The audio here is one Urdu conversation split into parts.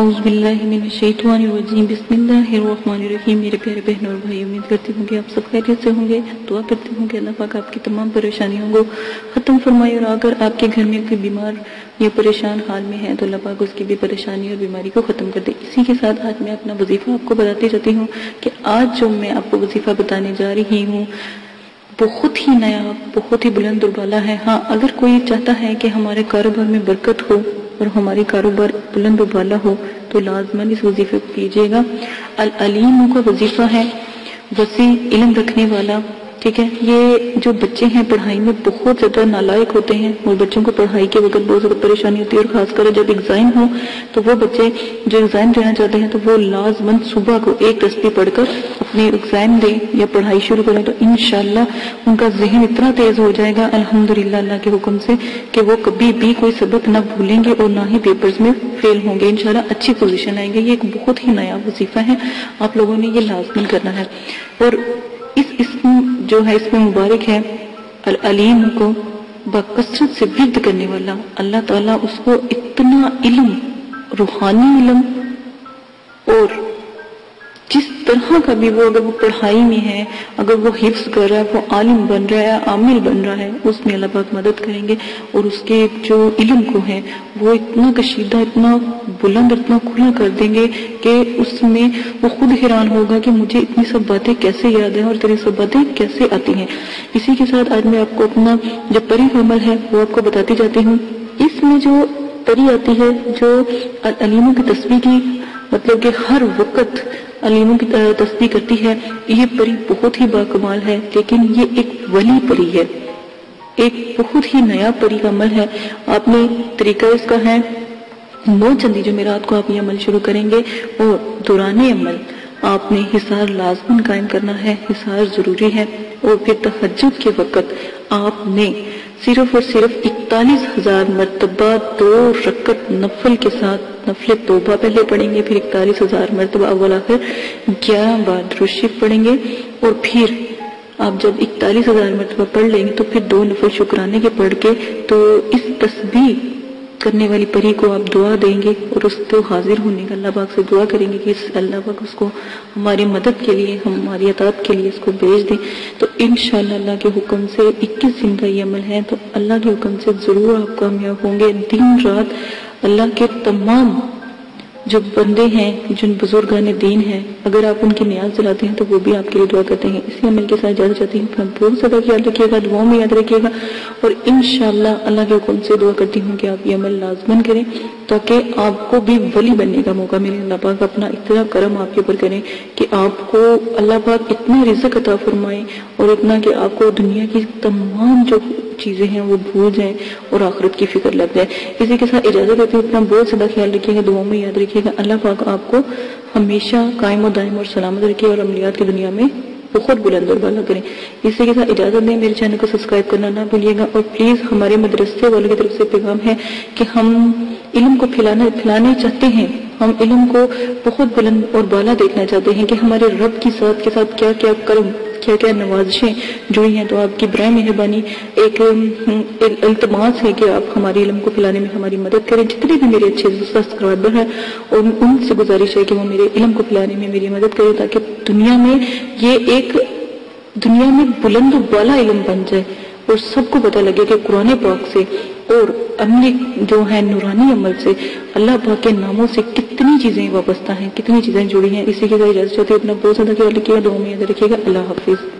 اعوذ باللہ من الشیطان الرجیم بسم اللہ الرحمن الرحیم میرے پیارے بہن اور بھائی امید کرتی ہوں کہ آپ سب خیریت سے ہوں گے، دعا کرتی ہوں کہ اللہ پاک آپ کی تمام پریشانیوں کو ختم فرمائے اور اگر آپ کے گھر میں کوئی بیمار یا پریشان حال میں ہے تو اللہ پاک اس کی بھی پریشانی اور بیماری کو ختم کر دے۔ اسی کے ساتھ آج میں اپنا وظیفہ آپ کو بتاتی جاتی ہوں کہ آج جو میں آپ کو وظیفہ بتانے جا رہی ہوں، بہت ہی نیا، بہت ہی بلند اور بالا ہے۔ ہاں اگر کوئی چاہتا ہے کہ ہمارے کاروبار میں برکت ہو اور ہماری کاروبار بلند و بالا ہو تو لازمن اس وظیفے کو کیجیے گا۔ العلیم کا وظیفہ ہے۔ وسیع علم رکھنے والا ٹھیک ہے، یہ جو بچے ہیں پڑھائی میں بہت زیادہ نالائق ہوتے ہیں۔ اور بچوں کو پڑھائی کے وقت بہت زیادہ پریشانی ہوتی ہے اور خاص کر جب ایگزائم ہو، تو وہ بچے جو ایگزائم دینا چاہتے ہیں، تو وہ لازمن صبح کو ایک تصویر پڑھ کر اپنے ایگزائم دیں یا پڑھائی شروع کریں۔ تو انشاءاللہ ان کا ذہن اتنا تیز ہو جائے گا، الحمدللہ اللہ کے حکم سے، کہ وہ کبھی بھی کوئی سبق نہ بھولیں گے اور نہ ہی پیپرز میں فیل ہوں گے۔ انشاءاللہ اچھی پوزیشن آئیں گے۔ یہ ایک بہت ہی نیا وظیفہ ہے۔ آپ لوگوں نے یہ لازمن کرنا ہے۔ اور اس اسم جو ہے، اس میں مبارک ہے، العلیم کو بکثرت سے ورد کرنے والا اللہ تعالیٰ اس کو اتنا علم، روحانی علم اور طرح کا بھی وہ اگر وہ پڑھائی میں ہے، اگر وہ حفظ کر رہا ہے، وہ عالم بن رہا ہے، عامل بن رہا ہے، اس میں اللہ پاک مدد کریں گے اور اس کے جو علم کو ہے، وہ اتنا کشیدہ، اتنا بلند، اتنا کھلا کر دیں گے کہ اس میں وہ خود حیران ہوگا کہ مجھے اتنی سب باتیں کیسے یاد ہیں اور تیری سب باتیں کیسے آتی ہیں۔ اسی کے ساتھ آج میں آپ کو اپنا جو پری عمل ہے، وہ آپ کو بتاتی جاتی ہوں۔ اس میں جو پری آتی ہے، جو علیموں کی تصویر کی مطلب کہ ہر وقت علیموں کی تصدیق کرتی ہے۔ یہ پری بہت ہی باکمال ہے، لیکن یہ ایک ولی پری ہے۔ ایک بہت ہی نیا پری کا عمل ہے۔ آپ نے طریقہ اس کا ہے، نو چندی جو میرات کو آپ یہ عمل شروع کریں گے اور دوران عمل۔ آپ نے حصار لازمن قائم کرنا ہے، حصار ضروری ہے۔ اور پھر تحجد کے وقت آپ نے صرف اور صرف اکتالیس ہزار مرتبہ دو رکت نفل کے ساتھ نفل توبہ پہلے پڑھیں گے، پھر اکتالیس ہزار مرتبہ اول، آخر گیارہ بار درشف پڑھیں گے اور پھر آپ جب اکتالیس ہزار مرتبہ پڑھ لیں گے تو پھر دو نفل شکرانے کے پڑھ کے تو اس تسبیح کرنے والی پری کو آپ دعا دیں گے اور اس کو حاضر ہونے کا اللہ پاک سے دعا کریں گے کہ اللہ پاک اس کو ہماری مدد کے لیے، ہماری عطاب کے لیے اس کو بھیج دیں۔ تو انشاءاللہ اللہ کے حکم سے اکیس دن کا یہ عمل ہے۔ تو اللہ کے حکم سے ضرور آپ کامیاب ہوں گے۔ دن رات اللہ کے تمام جو بندے ہیں، جن بزرگان دین ہیں، اگر آپ ان کی نیاز دلاتے ہیں تو وہ بھی آپ کے لیے دعا کرتے ہیں۔ اسی عمل کے ساتھ جانا چاہتے ہیں۔ اپنا بہت زیادہ یاد رکھیے گا، دعاؤں میں یاد رکھیے گا اور انشاءاللہ اللہ کے حکم سے دعا کرتی ہوں کہ آپ یہ عمل لازمن کریں۔ تاکہ آپ کو بھی ولی بننے کا موقع ملے، اللہ پاک اپنا اتنا کرم آپ کے اوپر کریں کہ آپ کو اللہ پاک اتنا رزق عطا فرمائے اور اتنا کہ آپ کو دنیا کی تمام جو چیزیں ہیں وہ بھول جائیں اور آخرت کی فکر لگ جائے۔ اسی کے ساتھ اجازت دیتے ہیں اپنا بہت زیادہ خیال رکھیے گا، دعاؤں میں یاد رکھیے گا۔ اللہ پاک آپ کو ہمیشہ قائم و دائم اور سلامت رکھے اور عملیات کی دنیا میں بہت بلند اور بالا کریں۔ اسی کے ساتھ اجازت دیں میرے چینل کو سبسکرائب کرنا نہ بھولیے گا اور پلیز ہمارے مدرسے والوں کی طرف سے پیغام ہے کہ ہم علم کو پھیلانا، پھیلانے چاہتے ہیں۔ ہم علم کو بہت بلند اور بالا دیکھنا چاہتے ہیں کہ ہمارے رب کی ساتھ کے ساتھ کیا کیا کرم کیا کیا نوازشیں جڑی ہیں تو آپ کی برائے مہربانی ایک التماس ہے کہ آپ ہمارے علم کو پھیلانے میں ہماری مدد کریں جتنے بھی میرے اچھے سبسکرائبر ہیں اور ان سے گزارش ہے کہ وہ میرے علم کو پھیلانے میں میری مدد کریں تاکہ دنیا میں یہ ایک، دنیا میں بلند و بالا علم بن جائے اور سب کو پتہ لگے کہ قرآن پاک سے اور عمل جو ہے نورانی عمل سے اللہ پاک کے ناموں سے کتنی چیزیں وابستہ ہیں، کتنی چیزیں جڑی ہیں۔ اسی کے ساتھ اجازت چاہتے اپنا بہت زیادہ خیال رکھیے گا دعا میں یاد رکھیے گا، اللہ حافظ۔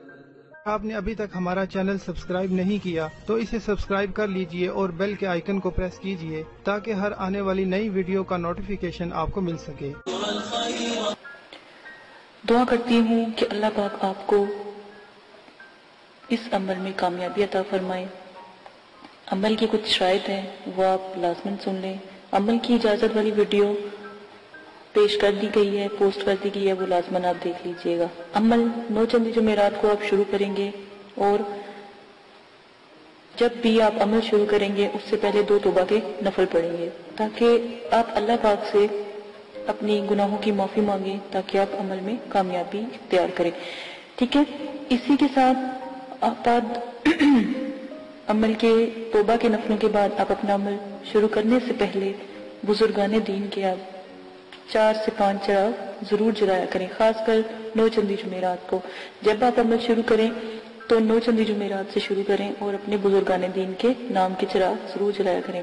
آپ نے ابھی تک ہمارا چینل سبسکرائب نہیں کیا تو اسے سبسکرائب کر لیجیے اور بیل کے آئیکن کو پریس کیجیے تاکہ ہر آنے والی نئی ویڈیو کا نوٹیفیکیشن آپ کو مل سکے۔ دعا کرتی ہوں کہ اللہ پاک آپ کو اس عمل میں کامیابی عطا فرمائے۔ عمل کی کچھ شرائط ہیں وہ آپ لازمن سن لیں۔ عمل کی اجازت والی ویڈیو پیش کر دی گئی ہے، پوسٹ کر دی گئی ہے، وہ لازمن آپ دیکھ لیجیے گا۔ عمل نو چندی جمعرات کو آپ شروع کریں گے اور جب بھی آپ عمل شروع کریں گے، اس سے پہلے دو توبہ کے نفل پڑیں گے۔ تاکہ آپ اللہ پاک سے اپنی گناہوں کی معافی مانگیں، تاکہ آپ عمل میں کامیابی اختیار کریں۔ ٹھیک ہے؟ اسی کے ساتھ آپ عمل کے، توبہ کے نفلوں کے بعد آپ اپنا عمل شروع کرنے سے پہلے بزرگان دین کے آپ چار سے پانچ چراغ ضرور جلایا کریں، خاص کر نو چندی جمعرات کو۔ جب آپ عمل شروع کریں تو نو چندی جمعرات سے شروع کریں اور اپنے بزرگان دین کے نام کے چراغ ضرور جلایا کریں۔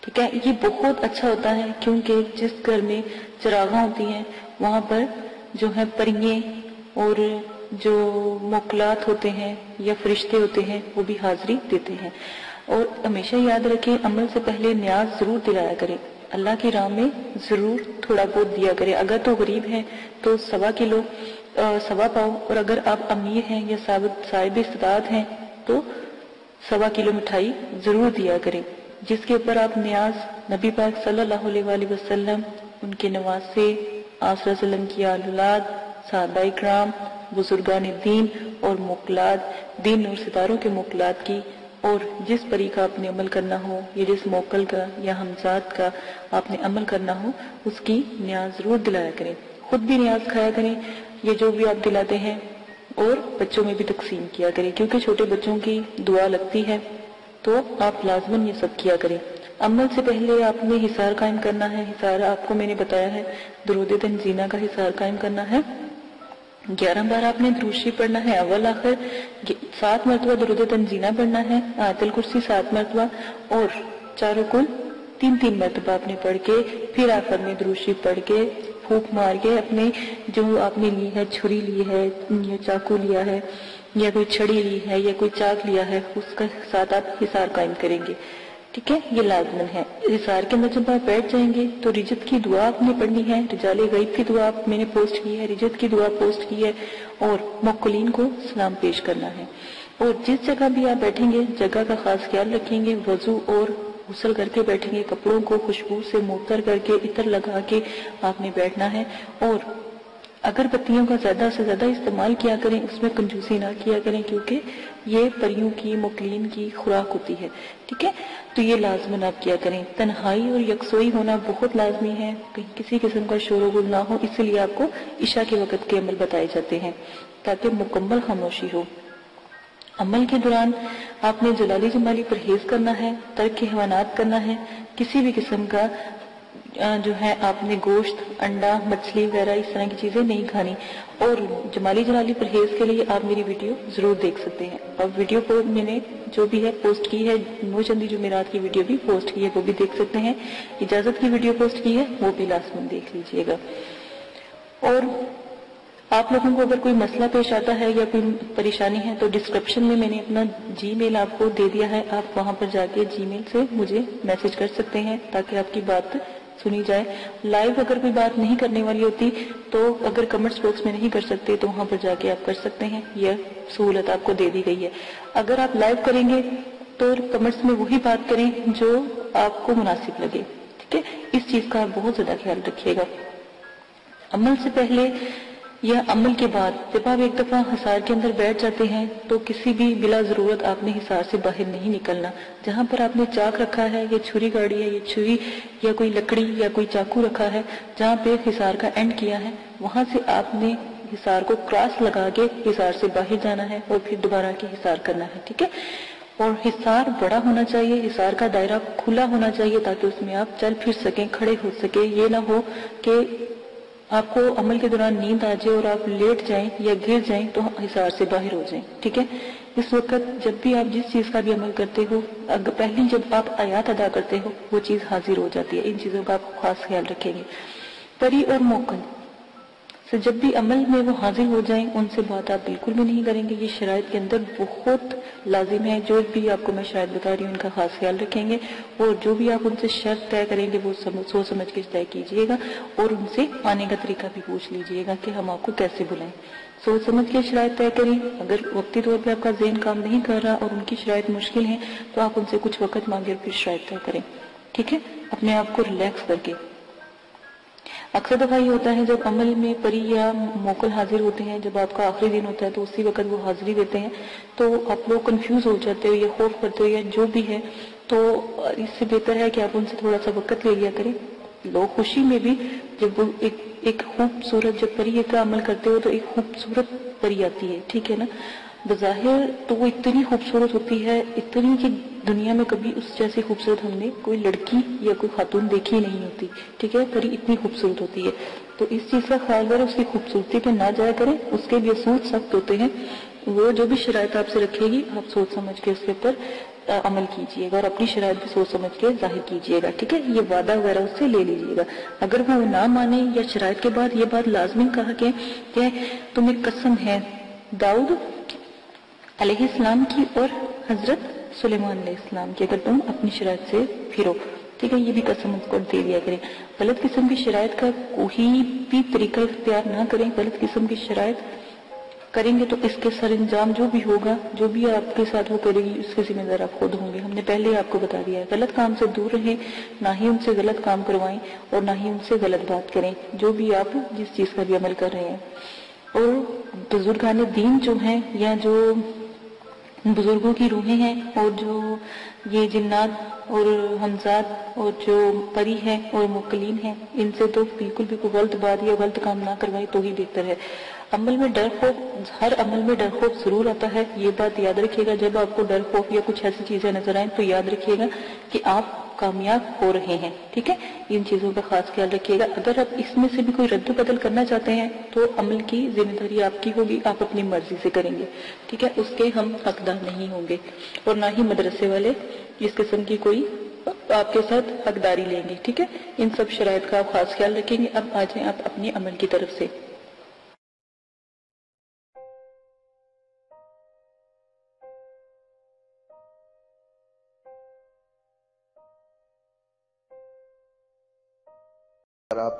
ٹھیک ہے؟ یہ بہت اچھا ہوتا ہے کیونکہ جس گھر میں چراغاں ہوتی ہیں، وہاں پر جو ہے پریے اور جو موکلات ہوتے ہیں یا فرشتے ہوتے ہیں، وہ بھی حاضری دیتے ہیں۔ اور ہمیشہ یاد رکھیں، عمل سے پہلے نیاز ضرور دلایا کریں۔ اللہ کی راہ میں ضرور تھوڑا بہت دیا کرے۔ اگر تو غریب ہیں، تو سوا کلو سوا پاؤ اور اگر آپ امیر ہیں یا صاحب استداد ہیں، تو سوا کلو مٹھائی ضرور دیا کریں جس کے اوپر آپ نیاز نبی پاک صلی اللہ علیہ وآلہ وسلم، ان کے نواز سے آسر وسلم کی آلولاد، صحابہ اکرام، بزرگان دین، اور مقلات دین اور ستاروں کے مقلات کی اور جس پری کا آپ نے عمل کرنا ہو، یا جس موکل کا یا ہمزاد کا آپ نے عمل کرنا ہو، اس کی نیاز ضرور دلایا کریں۔ خود بھی نیاز کھایا کریں یہ جو بھی آپ دلاتے ہیں، اور بچوں میں بھی تقسیم کیا کریں۔ کیونکہ چھوٹے بچوں کی دعا لگتی ہے، تو آپ لازمن یہ سب کیا کریں۔ عمل سے پہلے آپ نے حصار قائم کرنا ہے۔ حصار آپ کو میں نے بتایا ہے، درود تنزینہ کا حصار قائم کرنا ہے۔ گیارہ بار آپ نے دروشی پڑھنا ہے، اول، آخر سات مرتبہ درود تنزینہ پڑھنا ہے، آیت الکرسی سات مرتبہ، اور چاروں کل تین تین مرتبہ آپ نے پڑھ کے، پھر آخر میں دروشی پڑھ کے پھوک مار کے اپنے جو آپ نے لی ہے، چھری لی ہے، یا چاقو لیا ہے، یا کوئی چھڑی لی ہے، یا کوئی چاک لیا ہے، اس کا ساتھ آپ حسار قائم کریں گے۔ ٹھیک ہے؟ یہ لازمن ہے۔ رسار کے اندر جب آپ بیٹھ جائیں گے تو رجت کی دعا آپ نے پڑھنی ہے۔ رجال غیب کی دعا میں نے پوسٹ کی ہے۔ رجت کی دعا پوسٹ کی ہے۔ اور مقلین کو سلام پیش کرنا ہے۔ اور جس جگہ بھی آپ بیٹھیں گے، جگہ کا خاص خیال رکھیں گے۔ وضو اور غسل کر کے بیٹھیں گے۔ کپڑوں کو خوشبو سے موتر کر کے اتر لگا کے آپ نے بیٹھنا ہے۔ اور اگر بتیوں کا زیادہ سے زیادہ استعمال کیا کریں، اس میں کنجوسی نہ کیا کریں، کیونکہ یہ پریوں کی مکلین کی خوراک ہوتی ہے۔ ٹھیک ہے؟ تو یہ لازمن آپ کیا کریں۔ تنہائی اور یکسوئی ہونا بہت لازمی ہے۔ کہیں کسی قسم کا شور و گل نہ ہو، اس لیے آپ کو عشاء کے وقت کے عمل بتائے جاتے ہیں تاکہ مکمل خاموشی ہو۔ عمل کے دوران آپ نے جلالی جمالی پرہیز کرنا ہے، ترک حیوانات کرنا ہے، کسی بھی قسم کا جو ہے، آپ نے گوشت، انڈا، مچھلی وغیرہ اس طرح کی چیزیں نہیں کھانی۔ اور جمالی جلالی پرہیز کے لیے آپ میری ویڈیو ضرور دیکھ سکتے ہیں۔ اور ویڈیو کو میں نے جو بھی ہے پوسٹ کی ہے نو چندی جمعرات کی ویڈیو بھی پوسٹ کی ہے، وہ بھی دیکھ سکتے ہیں۔ اجازت کی ویڈیو پوسٹ کی ہے، وہ بھی لاسٹ میں دیکھ لیجیے گا۔ اور آپ لوگوں کو اگر کوئی مسئلہ پیش آتا ہے یا کوئی پریشانی ہے، تو ڈسکرپشن میں میں نے اپنا جی میل آپ کو دے دیا ہے۔ آپ وہاں پر جا کے جی میل سے مجھے میسج کر سکتے ہیں تاکہ آپ کی بات سنی جائے۔ لائیو اگر کوئی بات نہیں کرنے والی ہوتی تو اگر کمنٹس باکس میں نہیں کر سکتے تو وہاں پر جا کے آپ کر سکتے ہیں۔ یہ سہولت آپ کو دے دی گئی ہے۔ اگر آپ لائیو کریں گے تو کمنٹس میں وہی بات کریں جو آپ کو مناسب لگے۔ ٹھیک ہے؟ اس چیز کا آپ بہت زیادہ خیال رکھیے گا۔ عمل سے پہلے یا عمل کے بعد جب آپ ایک دفعہ حسار کے اندر بیٹھ جاتے ہیں تو کسی بھی بلا ضرورت آپ نے حسار سے باہر نہیں نکلنا۔ جہاں پر آپ نے چاک رکھا ہے یا چھری گاڑی ہے یا چھری یا کوئی لکڑی یا کوئی چاقو رکھا ہے، جہاں پہ حسار کا اینڈ کیا ہے، وہاں سے آپ نے حسار کو کراس لگا کے حسار سے باہر جانا ہے اور پھر دوبارہ کے حسار کرنا ہے، ٹھیک ہے؟ اور حسار بڑا ہونا چاہیے حسار کا دائرہ کھلا ہونا چاہیے تاکہ اس میں آپ چل پھر سکیں، کھڑے ہو سکیں۔ یہ نہ ہو کہ آپ کو عمل کے دوران نیند آ جائے اور آپ لیٹ جائیں یا گر جائیں تو حصار سے باہر ہو جائیں، ٹھیک ہے؟ اس وقت جب بھی آپ جس چیز کا بھی عمل کرتے ہو پہلی جب آپ آیات ادا کرتے ہو، وہ چیز حاضر ہو جاتی ہے، ان چیزوں کا آپ خاص خیال رکھیں گے۔ پری اور موکن تو جب بھی عمل میں وہ حاضر ہو جائیں، ان سے بات آپ بالکل بھی نہیں کریں گے۔ یہ شرائط کے اندر بہت لازم ہے۔ جو بھی آپ کو میں شاید بتا رہی ہوں، ان کا خاص خیال رکھیں گے۔ اور جو بھی آپ ان سے شرط طے کریں گے، وہ سوچ سمجھ کے طے کیجیے گا اور ان سے آنے کا طریقہ بھی پوچھ لیجیے گا کہ ہم آپ کو کیسے بلائیں۔ سوچ سمجھ کے شرائط طے کریں۔ اگر وقتی طور پہ آپ کا ذہن کام نہیں کر رہا اور ان کی شرائط مشکل ہیں، تو آپ ان سے کچھ وقت مانگے اور پھر شرائط طے کریں۔ ٹھیک ہے؟ اپنے آپ کو ریلیکس کر کے۔ اکثر دفعہ یہ ہوتا ہے جب عمل میں پری یا موکل حاضر ہوتے ہیں، جب آپ کا آخری دن ہوتا ہے تو اسی وقت وہ حاضری دیتے ہیں، تو آپ لوگ کنفیوز ہو جاتے ہو یا خوف کرتے ہو یا جو بھی ہے، تو اس سے بہتر ہے کہ آپ ان سے تھوڑا سا وقت لے لیا کریں۔ لوگ خوشی میں بھی جب وہ ایک ایک خوبصورت جب پری کا عمل کرتے ہو تو ایک خوبصورت پری آتی ہے، ٹھیک ہے نا؟ بظاہر تو وہ اتنی خوبصورت ہوتی ہے، اتنی کہ دنیا میں کبھی اس جیسی خوبصورت ہم نے کوئی لڑکی یا کوئی خاتون دیکھی نہیں ہوتی، ٹھیک ہے؟ پری اتنی خوبصورت ہوتی ہے۔ تو اس چیز کا خیال کریں اس کی خوبصورتی پہ نہ جایا کریں۔ اس کے بھی اصول سخت ہوتے ہیں۔ وہ جو بھی شرائط آپ سے رکھے گی، آپ سوچ سمجھ کے اس کے اوپر عمل کیجیے گا۔ اور اپنی شرائط بھی سوچ سمجھ کے ظاہر کیجیے گا، ٹھیک ہے؟ یہ وعدہ وغیرہ اس سے لے لیجیے گا۔ اگر وہ نہ مانے یا شرائط کے بعد یہ بات لازمی کہا کہ تمہیں قسم ہے، داؤد علیہ السلام کی اور حضرت سلیمان علیہ السلام کی اگر تم اپنی شرائط سے پھرو۔ ٹھیک ہے، یہ بھی قسم اس کو دے دیا کریں۔ غلط قسم کی شرائط کا کوئی بھی طریقہ اختیار نہ کریں۔ غلط قسم کی شرائط کریں گے تو اس کے سر انجام جو بھی ہوگا، جو بھی آپ کے ساتھ وہ کرے گی، اس کے ذمہ دار آپ خود ہوں گے۔ ہم نے پہلے آپ کو بتا دیا ہے، غلط کام سے دور رہیں، نہ ہی ان سے غلط کام کروائیں اور نہ ہی ان سے غلط بات کریں۔ جو بھی آپ جس چیز کا بھی عمل کر رہے ہیں۔ اور بزرگان دین جو ہیں یا جو بزرگوں کی روحیں ہیں اور جو یہ جنات اور حمزات اور جو پری ہیں اور مکلین ہیں، ان سے تو بالکل بھی کوئی غلط بات یا غلط کام نہ کروائے تو ہی بہتر ہے۔ عمل میں ڈر، خوف، ہر عمل میں ڈر، خوف ضرور آتا ہے۔ یہ بات یاد رکھیے گا، جب آپ کو ڈر، خوف یا کچھ ایسی چیزیں نظر آئیں تو یاد رکھیے گا کہ آپ کامیاب ہو رہے ہیں، ٹھیک ہے؟ ان چیزوں کا خاص خیال رکھیے گا۔ اگر آپ اس میں سے بھی کوئی رد و بدل کرنا چاہتے ہیں تو عمل کی ذمہ داری آپ کی ہوگی، آپ اپنی مرضی سے کریں گے، ٹھیک ہے؟ اس کے ہم حقدار نہیں ہوں گے اور نہ ہی مدرسے والے اس قسم کی کوئی آپ کے ساتھ حقداری لیں گے، ٹھیک ہے؟ ان سب شرائط کا آپ خاص خیال رکھیں گے۔ اب آ جائیں آپ اپنی عمل کی طرف سے۔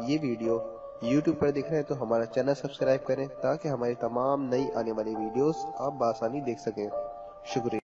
یہ ویڈیو یوٹیوب پر دیکھ رہے ہیں تو ہمارا چینل سبسکرائب کریں تاکہ ہماری تمام نئی آنے والی ویڈیوز آپ بآسانی دیکھ سکیں۔ شکریہ۔